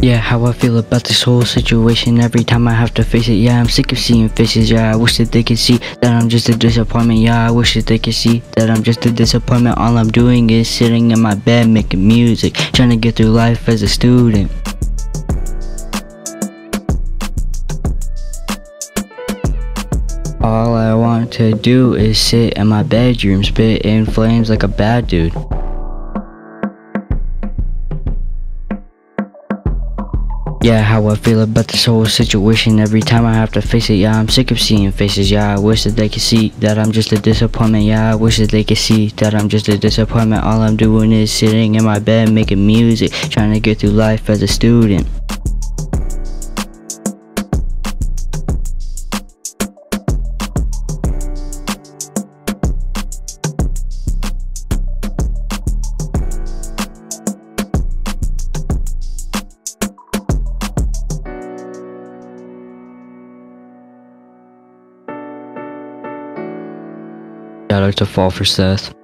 Yeah, how I feel about this whole situation every time I have to face it. Yeah, I'm sick of seeing faces. Yeah, I wish that they could see that I'm just a disappointment. Yeah, I wish that they could see that I'm just a disappointment. All I'm doing is sitting in my bed making music, trying to get through life as a student. All I want to do is sit in my bedroom, spit in flames like a bad dude. Yeah, how I feel about this whole situation every time I have to face it. Yeah, I'm sick of seeing faces. Yeah, I wish that they could see that I'm just a disappointment. Yeah, I wish that they could see that I'm just a disappointment. All I'm doing is sitting in my bed making music, trying to get through life as a student. Shout out to Fall for Seth.